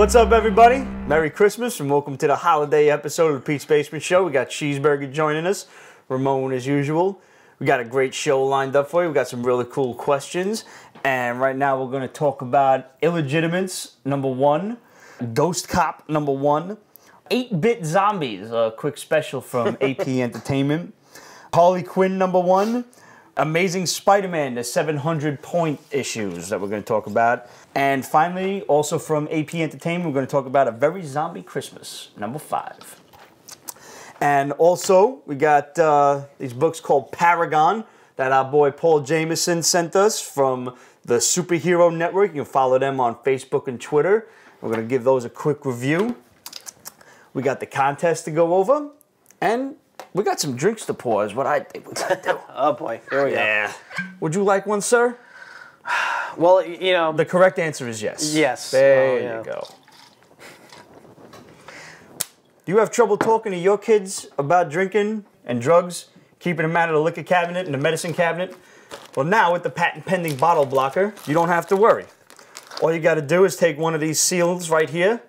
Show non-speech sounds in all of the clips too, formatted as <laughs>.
What's up, everybody? Merry Christmas and welcome to the holiday episode of the Pete's Basement Show. We got Cheeseburger joining us, Ramon as usual. We got a great show lined up for you. We got some really cool questions. And right now we're going to talk about illegitimates, number one, Ghost Cop, number one, 8 bit zombies, a quick special from AP <laughs> Entertainment, Harley Quinn, number one, Amazing Spider Man, the 700 point issues that we're going to talk about. And finally, also from AP Entertainment, we're going to talk about A Very Zombie Christmas, number five. And also, we got uh, these books called Paragon that our boy Paul Jameson sent us from the Superhero Network. You can follow them on Facebook and Twitter. We're going to give those a quick review. We got the contest to go over. And we got some drinks to pour, is what I think we got to do. <laughs> Oh boy, here we yeah. Would you like one, sir? <sighs> Well, you know, The correct answer is yes. Yes. There Oh, you yeah. go. Do you have trouble talking to your kids about drinking and drugs, keeping them out of the liquor cabinet and the medicine cabinet? Well, now with the patent pending bottle blocker, you don't have to worry. All you got to do is take one of these seals right here,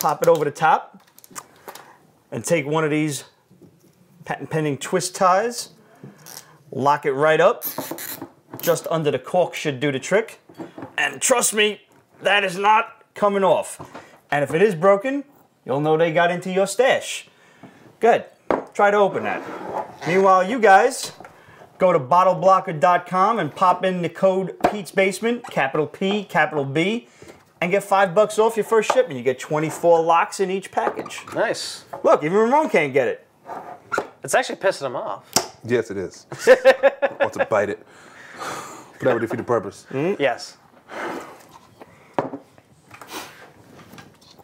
pop it over the top, and take one of these patent pending twist ties, lock it right up, just under the cork should do the trick. And trust me, that is not coming off. And if it is broken, you'll know they got into your stash. Good. Try to open that. Meanwhile, you guys go to bottleblocker.com and pop in the code Pete's Basement, capital P, capital B, and get five bucks off your first shipment. You get 24 locks in each package. nice. Look, even Ramon can't get it. It's actually pissing them off. Yes, it is. <laughs> Want to bite it. <sighs> But that would defeat the purpose. Mm-hmm. Yes.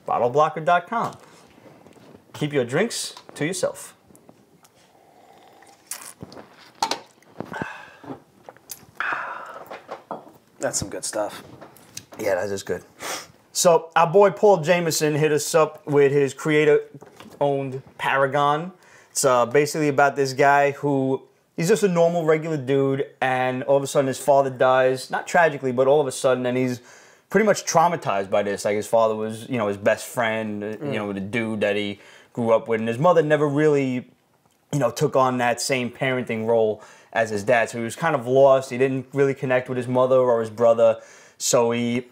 bottleblocker.com. Keep your drinks to yourself. <sighs> That's some good stuff. Yeah, that is good. So our boy Paul Jameson hit us up with his creator-owned Paragon. It's uh, basically about this guy who he's just a normal, regular dude, and all of a sudden his father dies. Not tragically, but all of a sudden, and he's pretty much traumatized by this. Like his father was, you know, his best friend, uh, you know, the dude that he grew up with, and his mother never really you know, took on that same parenting role as his dad. So he was kind of lost. He didn't really connect with his mother or his brother. So he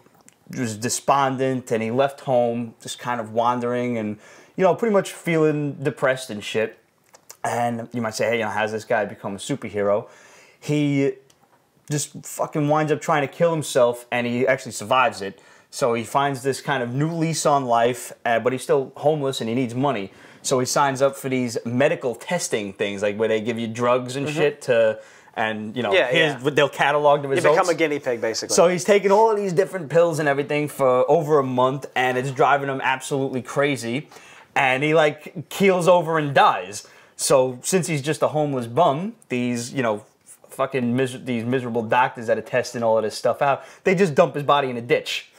was despondent and he left home just kind of wandering and, you know, pretty much feeling depressed and shit. And you might say, hey, you know, how's this guy become a superhero? He just fucking winds up trying to kill himself and he actually survives it. So he finds this kind of new lease on life, uh, but he's still homeless and he needs money. So he signs up for these medical testing things, like where they give you drugs and shit to, and you know, Yeah, yeah. they'll catalog the results. You become a guinea pig, basically. So he's taking all of these different pills and everything for over a month, and it's driving him absolutely crazy. And he like keels over and dies. So since he's just a homeless bum, these you know fucking mis- these miserable doctors that are testing all of this stuff out, they just dump his body in a ditch.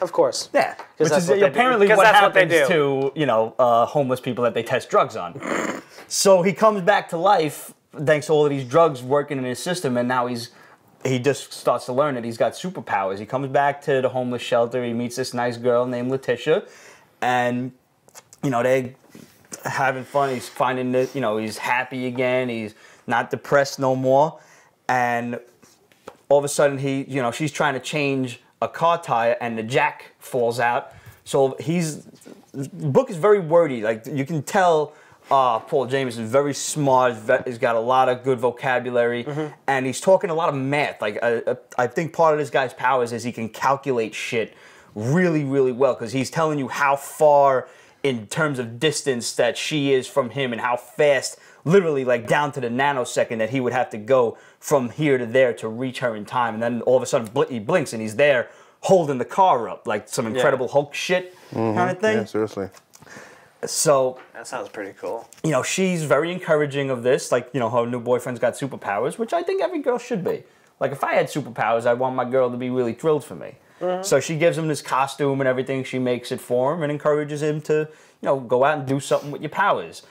of course. Yeah, which that's is what apparently what that's what they happens do. to you know uh, homeless people that they test drugs on. so he comes back to life thanks to all of these drugs working in his system, and now he's he just starts to learn that he's got superpowers. He comes back to the homeless shelter. He meets this nice girl named Letitia, and you know they having fun. He's finding that you know he's happy again. He's not depressed no more, and all of a sudden he you know she's trying to change a car tire and the jack falls out. So he's the book is very wordy. Like you can tell. Uh, Paul James is very smart. He's got a lot of good vocabulary, and he's talking a lot of math. Like I think part of this guy's powers is he can calculate shit really, really well because he's telling you how far in terms of distance that she is from him and how fast, literally like down to the nanosecond that he would have to go from here to there to reach her in time. And then all of a sudden bl- he blinks and he's there holding the car up like some Incredible Hulk shit mm-hmm. kind of thing. Yeah, seriously. So That sounds pretty cool. you know, she's very encouraging of this. Like, you know, her new boyfriend's got superpowers, which I think every girl should be. Like, if I had superpowers, I'd want my girl to be really thrilled for me. So she gives him this costume and everything. She makes it for him and encourages him to, you know, go out and do something with your powers.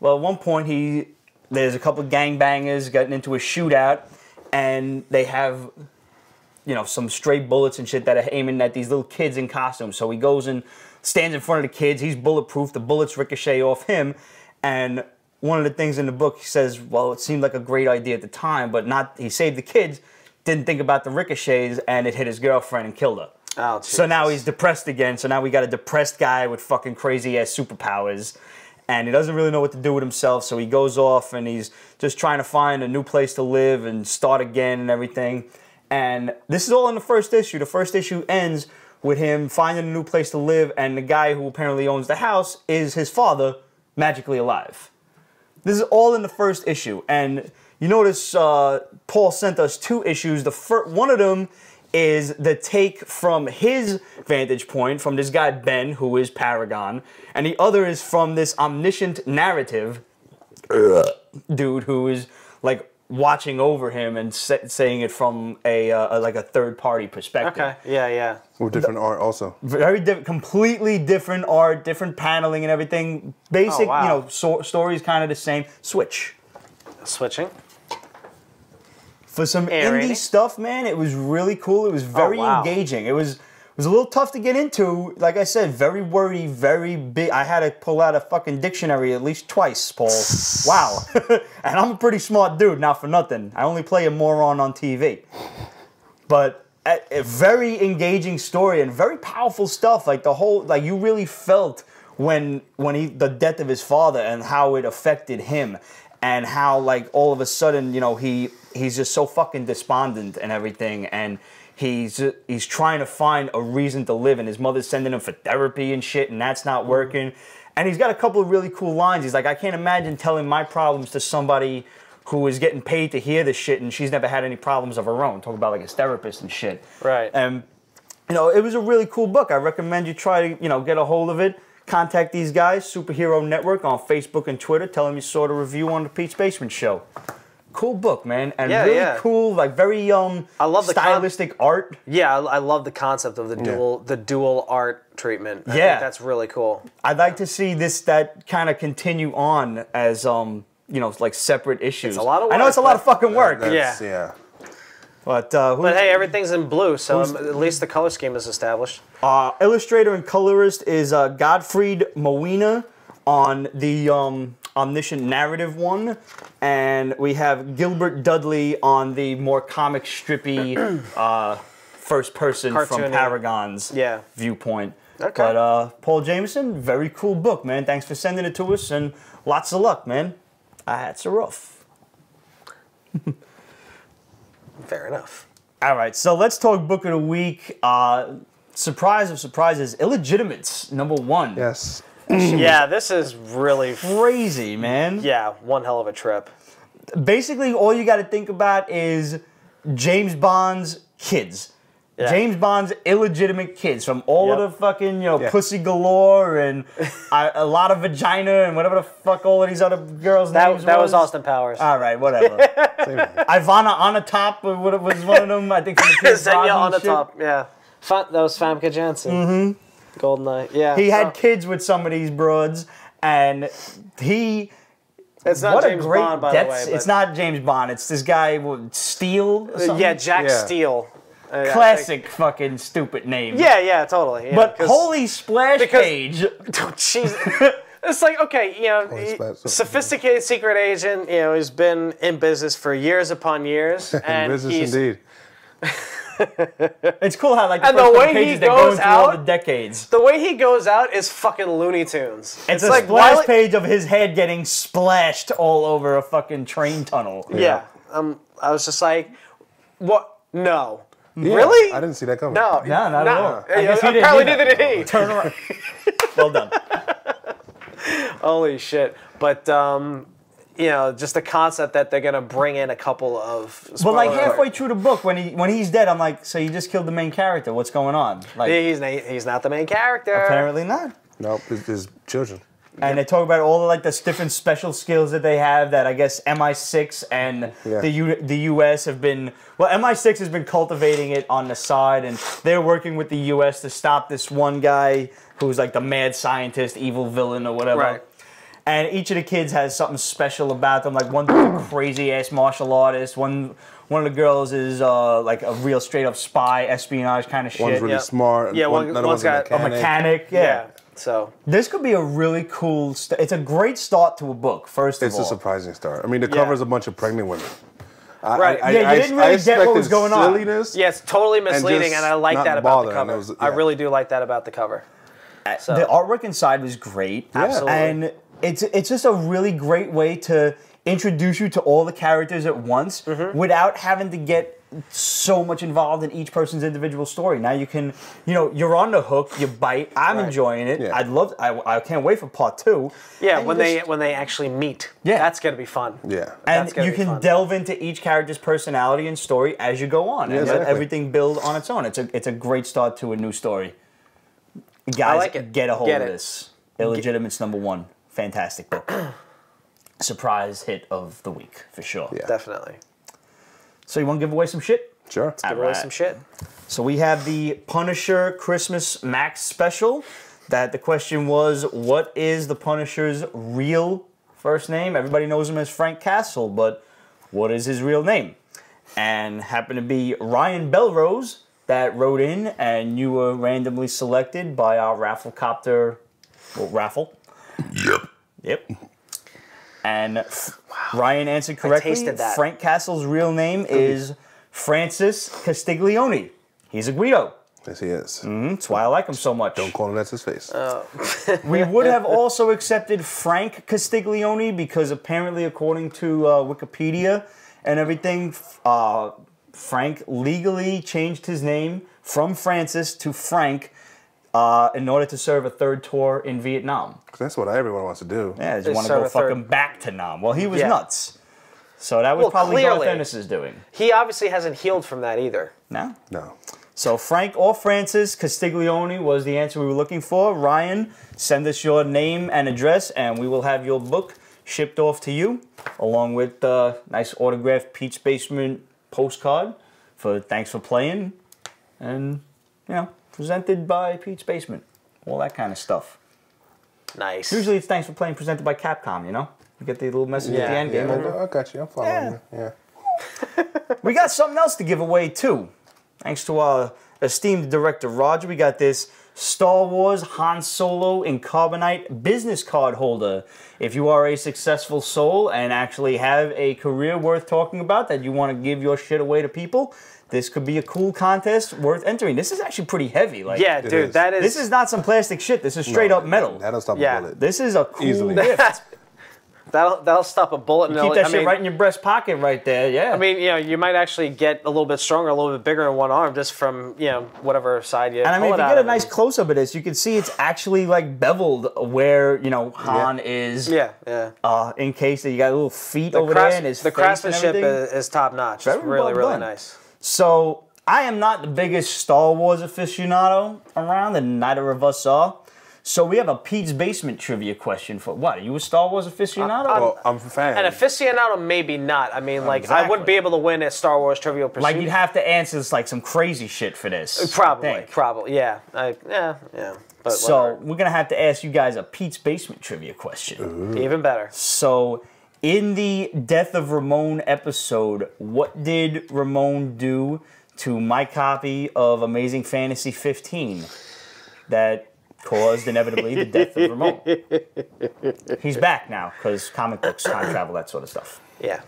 Well, at one point, he there's a couple of gangbangers getting into a shootout, and they have you know some stray bullets and shit that are aiming at these little kids in costumes. So he goes and stands in front of the kids. He's bulletproof. The bullets ricochet off him, and one of the things in the book he says, well, it seemed like a great idea at the time, but not. He saved the kids, didn't think about the ricochets, and it hit his girlfriend and killed her. Oh, so now he's depressed again. So now we got a depressed guy with fucking crazy ass superpowers, and he doesn't really know what to do with himself. So he goes off and he's just trying to find a new place to live and start again and everything. And this is all in the first issue. The first issue ends with him finding a new place to live, and the guy who apparently owns the house is his father, magically alive. This is all in the first issue, and you notice uh, Paul sent us two issues. The fir- one of them is the take from his vantage point, from this guy Ben, who is Paragon, and the other is from this omniscient narrative <clears throat> dude who is like watching over him and sa- saying it from a, uh, a like a third party perspective. Okay. Yeah, yeah. With different art also. Very different, completely different art, different paneling and everything. Basic, Oh, wow. you know, so- stories kind of the same. Switch. Switching. For some Aerating? indie stuff, man, it was really cool. It was oh, very Oh, wow. engaging. It was it was a little tough to get into. Like I said, very wordy, very big. I had to pull out a fucking dictionary at least twice, Paul. <laughs> wow. <laughs> and I'm a pretty smart dude, not for nothing. I only play a moron on TV. But a, a very engaging story and very powerful stuff. Like the whole, like you really felt when when he the death of his father and how it affected him, and how like all of a sudden you know he he's just so fucking despondent and everything, and he's he's trying to find a reason to live, and his mother's sending him for therapy and shit, and that's not mm-hmm. working. And he's got a couple of really cool lines. He's like, I can't imagine telling my problems to somebody who is getting paid to hear this shit and she's never had any problems of her own. Talk about like a therapist and shit. Right. And you know, it was a really cool book. I recommend you try to, you know, get a hold of it. Contact these guys, Superhero Network on Facebook and Twitter. Tell them you saw the review on the Pete's Basement Show. Cool book, man, and Yeah, really yeah. cool, like very um, I love the con- stylistic art. Yeah, I, I love the concept of the dual the dual art treatment. I Yeah. think that's really cool. I'd like to see this that kind of continue on as um, you know, like separate issues. a lot of work. I know it's a lot of fucking work, That's- Yeah. yeah. But uh, But hey, everything's in blue, so um, at least the color scheme is established. Uh, illustrator and colorist is uh, Godfried Moina on the um, omniscient narrative one, and we have Gilbert Dudley on the more comic strippy <clears throat> uh, first person from Paragon's Yeah. viewpoint. Okay. But uh, Paul Jameson, very cool book, man. Thanks for sending it to us, and lots of luck, man. That's a rough. <laughs> Fair enough. All right, so let's talk book of the week. Uh, surprise of surprises, Illegitimates, number one. Yes. yeah, this is really Crazy, man. yeah one hell of a trip. Basically, all you got to think about is James Bond's kids. Yeah. James Bond's illegitimate kids from all Yep. of the fucking, you know, Yeah. pussy galore and <laughs> a, a lot of vagina and whatever the fuck all of these other girls' That names that was was. Austin Powers. All right, whatever. <laughs> Ivana on the top was one of them. I think from the <laughs> Pierce Xenia Onatopp. Yeah, that was Famke Janssen. Mm-hmm. Goldeneye. Yeah. He had so- kids with some of these broads, and he It's not what James a great Bond, by the way. it's not James Bond. It's this guy with Steele. or Uh, something? yeah, Jack Yeah. Steele. Uh, I think- classic fucking stupid name. Yeah, yeah, totally. yeah, But 'cause- holy splash because- page. <laughs> Jeez. It's like okay, you know, he- sophisticated secret agent. You know, he's been in business for years upon years, <laughs> and Business indeed. It's cool how like the And the first couple way he pages they're goes going through all out- the decades. the way he goes out is fucking Looney Tunes. It's, a like splash Wile- page of his head getting splashed all over a fucking train tunnel. Yeah, um, I was just like, what? No, Yeah, really? I didn't see that coming. No, No, not at all. I Uh, guess he didn't apparently either. neither did he. Turn around. <laughs> well done. <laughs> Holy shit! But um, you know, just the concept that they're gonna bring in a couple of. But like halfway alert. through the book, when he when he's dead, I'm like, so you just killed the main character? What's going on? Like, he's not, he's not the main character. apparently not. Nope, it's, it's children. And they talk about all the like the different special skills that they have that I guess MI6 and Yeah. the U- the US have been well MI6 has been cultivating it on the side and they're working with the US to stop this one guy who's like the mad scientist, evil villain or whatever. Right. and each of the kids has something special about them. Like one dude's a crazy ass martial artist. One one of the girls is uh, like a real straight up spy, espionage kind of shit. One's really Yeah. smart. Yeah, one- another one's one's got a a a mechanic. Yeah. Yeah. So This could be a really cool. St- it's a great start to a book. First of all, It's a surprising start. I mean, the Yeah. cover's a bunch of pregnant women. I, Right. I, Yeah, I, you didn't I really get what was expected going on. Silliness. yeah, totally misleading, and, just I like that about the cover. it was- I really do like that about the cover. So the artwork inside was great. Absolutely. And it's it's just a really great way to introduce you to all the characters at once Mm-hmm. without having to get so much involved in each person's individual story. Now you can, you know, you're on the hook, you bite. I'm Right. enjoying it. Yeah. I'd love I, I can't wait for part 2. yeah, And when they just- when they actually meet, Yeah. that's gonna be fun. Yeah. and you can fun. delve into each character's personality and story as you go on, and let everything build on its own. It's a it's a great start to a new story. Guys, like it. get a hold Get of it. this. Illegitimate's number one. Fantastic book. <clears throat> Surprise hit of the week for sure. Yeah. Definitely. So you want to give away some shit? Sure. Give away Alright. some shit. So we have the Punisher Christmas Max special. That the question was, what is the Punisher's real first name? Everybody knows him as Frank Castle, but what is his real name? And happened to be Ryan Belrose that wrote in, and you were randomly selected by our Rafflecopter well, raffle. Yep. Yep. And <sighs> Ryan answered correctly. tasted that. Frank Castle's real name is Francis Castiglione. He's a Guido. Yes, he is. That's why I like him so much. Don't call him that's his face. Uh, <laughs> We would have also accepted Frank Castiglione because apparently, according to uh, Wikipedia and everything, uh, Frank legally changed his name from Francis to Frank uh, in order to serve a third tour in Vietnam. 'Cause that's what everyone wants to do. Yeah, they They want to go a third- fucking back to Nam. Well, he was Yeah. nuts. So that was Well, probably Garth clearly. Ennis is doing. He obviously hasn't healed from that either. No? No. So Frank or Francis Castiglione was the answer we were looking for. Ryan, send us your name and address, and we will have your book shipped off to you, along with a nice autographed Pete's Basement postcard for thanks for playing, and you know presented by Pete's Basement, all that kind of stuff. Nice. Usually it's thanks for playing presented by Capcom. You know, you get the little message at the end. Yeah, game over. I got you. I'm following you. Yeah. <laughs> We got something else to give away too. Thanks to our esteemed director Roger, we got this Star Wars Han Solo in carbonite business card holder. If you are a successful soul and actually have a career worth talking about that you want to give your shit away to people, this could be a cool contest worth entering. This is actually pretty heavy. Like yeah, dude, is. that is. this is not some plastic shit. This is straight No, up metal. That'll stop Yeah. a bullet. This is a cool Easily. gift. <laughs> that'll that'll stop a bullet. and Keep that I shit mean, right in your breast pocket right there. Yeah. I mean, you know, you might actually get a little bit stronger, a little bit bigger in one arm, just from you know whatever side you. And I mean, if you get a nice close up of this, you can see it's actually like beveled where you know Han is. Yeah, yeah. Uh, in case that you got little feet The, over crafts- there and his the face craftsmanship and is, is top notch. Very It's really, really done. nice. So I am not the biggest Star Wars aficionado around, and neither of us are. So we have a Pete's Basement trivia question for what? Are you a Star Wars aficionado? I'm- Well, I'm a fan. An aficionado, maybe not. I mean, like, I wouldn't be able to win at Star Wars Trivial Pursuit. like you'd have to answer this like some crazy shit for this. Probably, probably, yeah, I, yeah, yeah. But So whatever. we're gonna have to ask you guys a Pete's Basement trivia question. even better. So, in the Death of Ramon episode, what did Ramon do to my copy of Amazing Fantasy 15 that caused inevitably the death of Ramon? <laughs> He's back now because comic books, time travel, that sort of stuff. Yeah.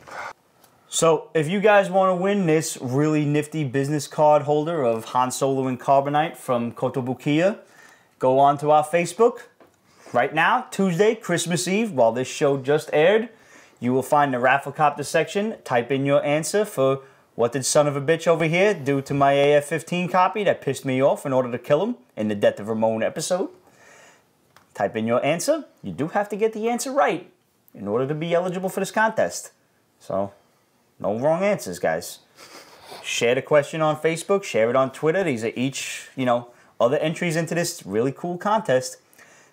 So, if you guys want to win this really nifty business card holder of Han Solo and Carbonite from Kotobukiya, go on to our Facebook. Right now, Tuesday, Christmas Eve, while this show just aired, you will find the Rafflecopter section. Type in your answer for what did son of a bitch over here do to my AF-15 copy that pissed me off in order to kill him in the Death of Ramon episode. Type in your answer. You do have to get the answer right in order to be eligible for this contest. So, no wrong answers, guys. Share the question on Facebook, share it on Twitter. These are each, you know, other entries into this really cool contest.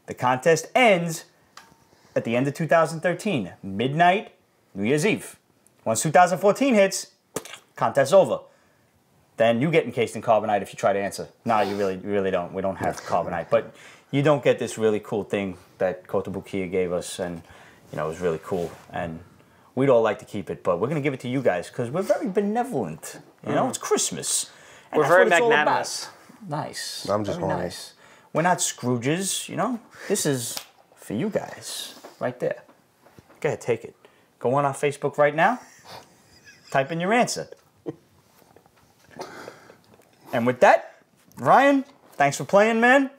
The contest ends at the end of 2013, midnight, New Year's Eve. Once 2014 hits, contest's over. Then you get encased in carbonite if you try to answer. No, you really, you really don't. We don't have carbonite, but you don't get this really cool thing that Kotobukiya gave us, and you know it was really cool. And we'd all like to keep it, but we're gonna give it to you guys because we're very benevolent. You know, mm. it's Christmas. and We're very what it's all about. magnanimous. Nice. I'm just very nice. We're not Scrooges, you know. This is for you guys, right there. Go ahead, take it. Go on our Facebook right now. Type in your answer. And with that, Ryan, thanks for playing, man.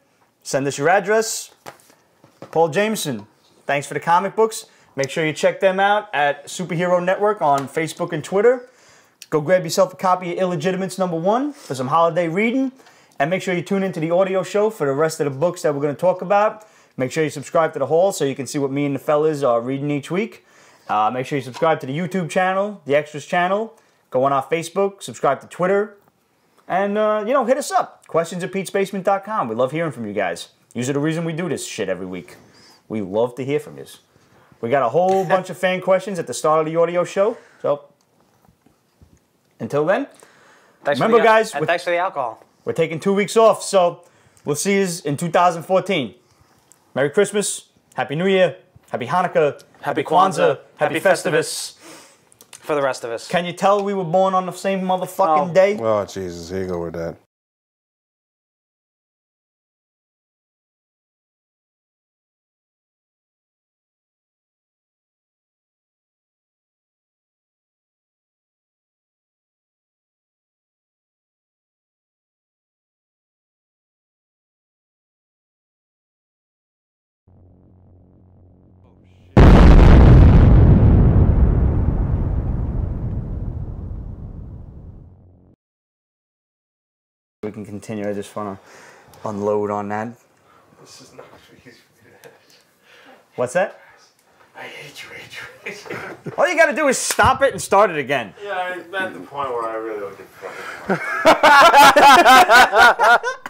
Send us your address. Paul Jameson, thanks for the comic books. Make sure you check them out at Superhero Network on Facebook and Twitter. Go grab yourself a copy of Illegitimates number one for some holiday reading. And make sure you tune into the audio show for the rest of the books that we're going to talk about. Make sure you subscribe to the Hall so you can see what me and the fellas are reading each week. Uh, make sure you subscribe to the YouTube channel, the Extras channel. Go on our Facebook, subscribe to Twitter, and, uh, you know, hit us up. Questions at petesbasement.com. We love hearing from you guys. These are the reason we do this shit every week. We love to hear from you. We got a whole <laughs> bunch of fan questions at the start of the audio show. So, until then, Thanks Remember, the, guys, and with- thanks for the alcohol. we're taking two weeks off. So, we'll see you in 2014. Merry Christmas, Happy New Year, Happy Hanukkah, Happy Kwanzaa, Happy, Happy Festivus. For the rest of us. Can you tell we were born on the same motherfucking Oh. day? Oh Jesus, here you go with that. We can continue. I just want to unload on that. This is not easy. What's that? I hate you, hate you, hate you. <laughs> All you got to do is stop it and start it again. Yeah, I'm at the point where I really don't give a fuck. <laughs>